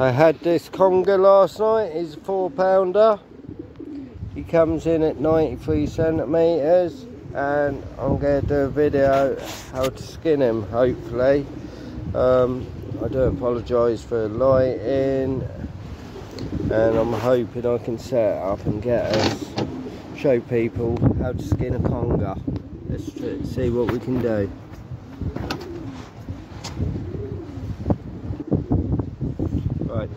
I had this conger last night, he's a four pounder. He comes in at 93 centimetres and I'm going to do a video how to skin him hopefully. Um, I do apologise for lighting and I'm hoping I can set it up and get us show people how to skin a conger. Let's see what we can do. Right,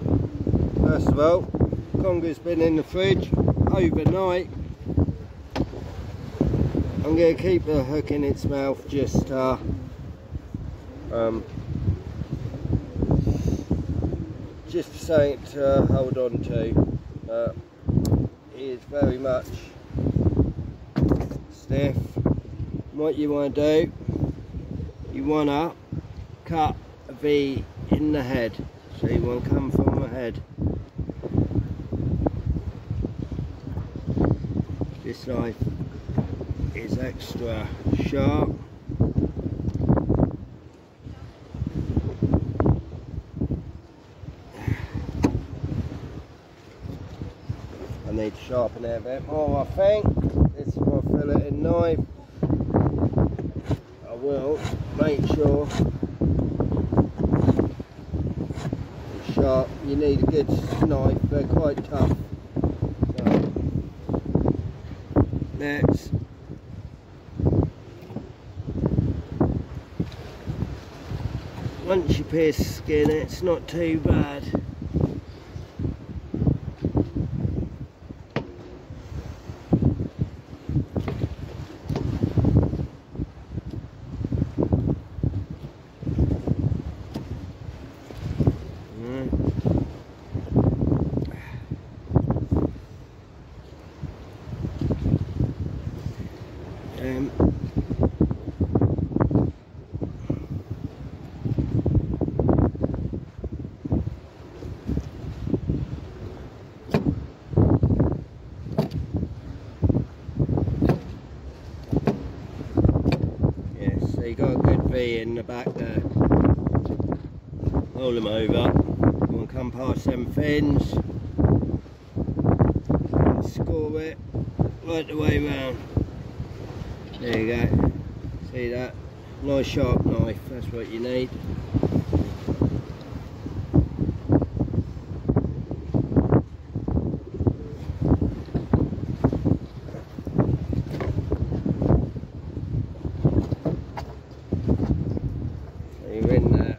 first of all, conger's been in the fridge overnight. I'm going to keep the hook in its mouth just uh, um, just something to uh, hold on to. Uh, he is very much stiff. What you want to do, you want to cut a V in the head. Want to come from the head. This knife is extra sharp. I need to sharpen it a bit more I think. This is my filleting knife. I will make sure You need a good knife, they're quite tough. So, once you pierce the skin it's not too bad. Um, yes, so you got a good V in the back there. Roll him over. Come past them fins. Score it right the way round. There you go. See that? Nice sharp knife, that's what you need. So you're in there.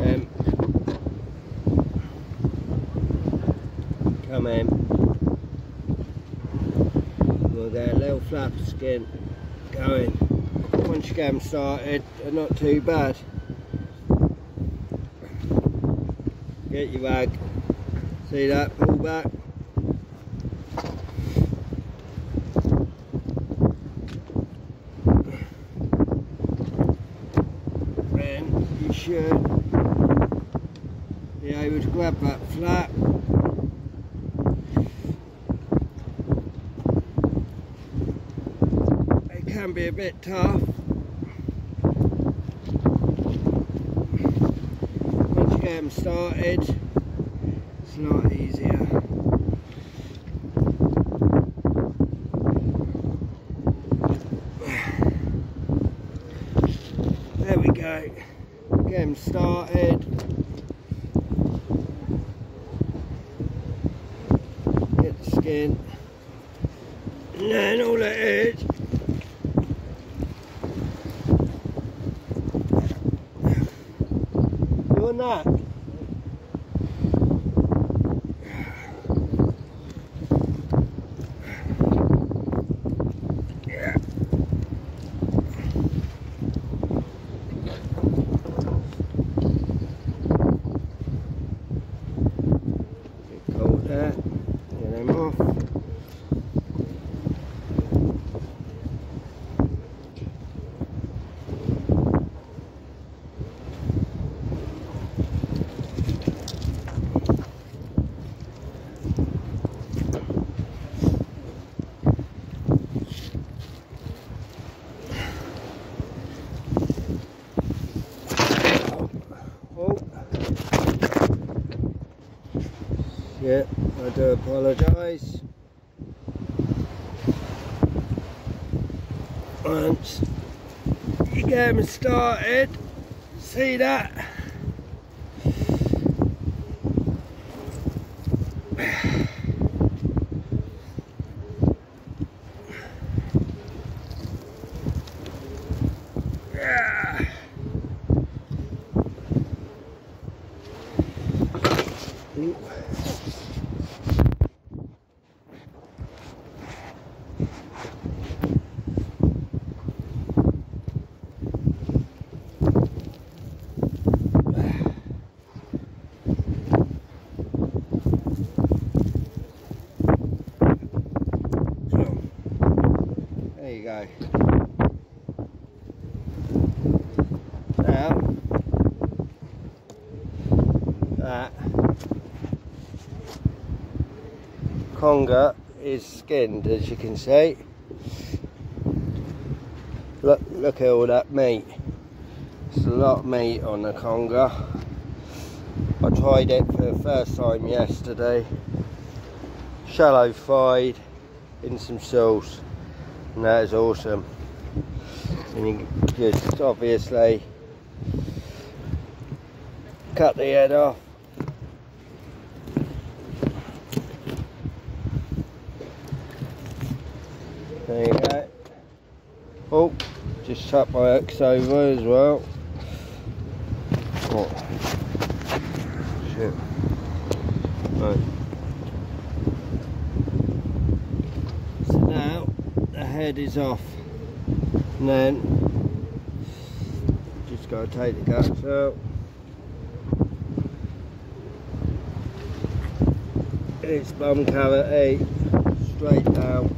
Um, come in. We'll get a little flap skin going. Once you get them started, they're not too bad. Get your rag. See that? Pull back. Then you should be able to grab that flap It can be a bit tough. Once you get them started, it's a lot easier. There we go. Get them started. Get the skin. And then all it is that. Yeah. Get cold there. Get them off. Yeah, I apologise. Once you get them started, see that? You. Now, that conger is skinned as you can see. Look, look at all that meat. It's a lot of meat on the conger. I tried it for the first time yesterday. Shallow fried in some sauce and that is awesome. And you just obviously cut the head off. There you go. Oh just tuck my axe over as well. Oh shit. Right so now the head is off. And then just gotta take the guts out. It's bum cavity straight down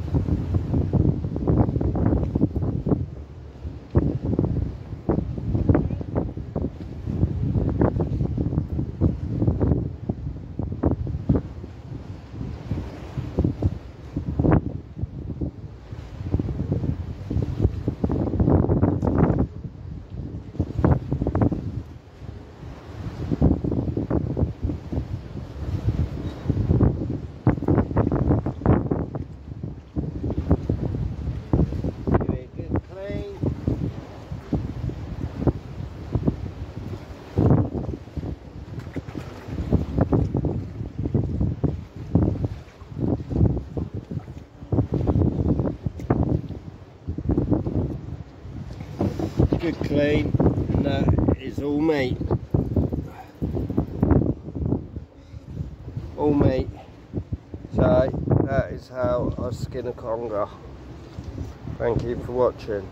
Good clean, and that is all meat. All meat. So that is how I skin a conger. Thank you for watching.